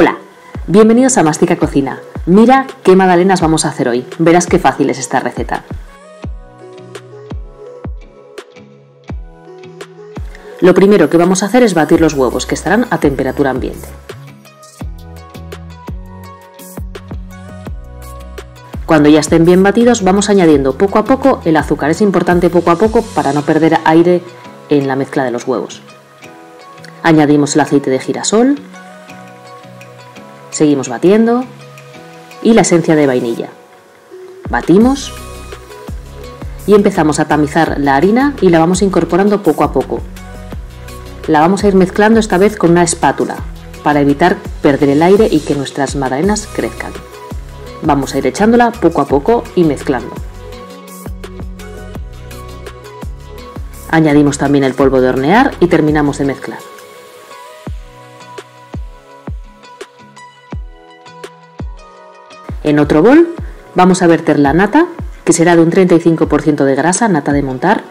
Hola, bienvenidos a Mastica Cocina. Mira qué magdalenas vamos a hacer hoy. Verás qué fácil es esta receta. Lo primero que vamos a hacer es batir los huevos, que estarán a temperatura ambiente. Cuando ya estén bien batidos, vamos añadiendo poco a poco el azúcar. Es importante poco a poco para no perder aire en la mezcla de los huevos. Añadimos el aceite de girasol, Seguimos batiendo y la esencia de vainilla. Batimos y empezamos a tamizar la harina y la vamos incorporando poco a poco. La vamos a ir mezclando esta vez con una espátula para evitar perder el aire y que nuestras magdalenas crezcan. Vamos a ir echándola poco a poco y mezclando. Añadimos también el polvo de hornear y terminamos de mezclar. En otro bol vamos a verter la nata, que será de un 35% de grasa, nata de montar,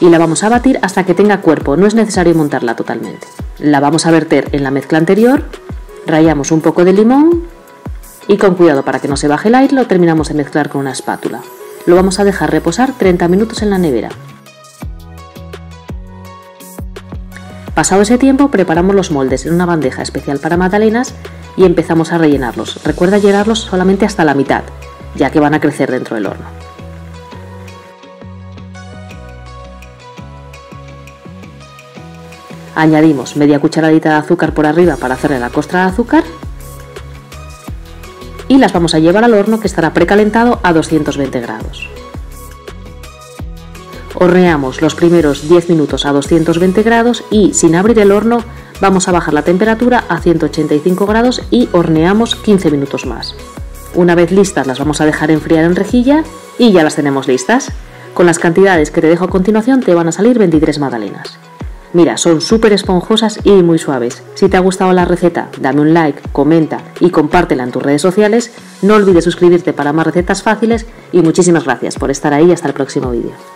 y la vamos a batir hasta que tenga cuerpo, no es necesario montarla totalmente. La vamos a verter en la mezcla anterior, rayamos un poco de limón y con cuidado para que no se baje el aire lo terminamos de mezclar con una espátula. Lo vamos a dejar reposar 30 minutos en la nevera. Pasado ese tiempo preparamos los moldes en una bandeja especial para magdalenas y empezamos a rellenarlos. Recuerda llenarlos solamente hasta la mitad, ya que van a crecer dentro del horno. Añadimos media cucharadita de azúcar por arriba para hacerle la costra de azúcar y las vamos a llevar al horno que estará precalentado a 220 grados. Horneamos los primeros 10 minutos a 220 grados y sin abrir el horno Vamos a bajar la temperatura a 185 grados y horneamos 15 minutos más. Una vez listas las vamos a dejar enfriar en rejilla y ya las tenemos listas. Con las cantidades que te dejo a continuación te van a salir 23 magdalenas. Mira, son súper esponjosas y muy suaves. Si te ha gustado la receta, dame un like, comenta y compártela en tus redes sociales. No olvides suscribirte para más recetas fáciles y muchísimas gracias por estar ahí hasta el próximo vídeo.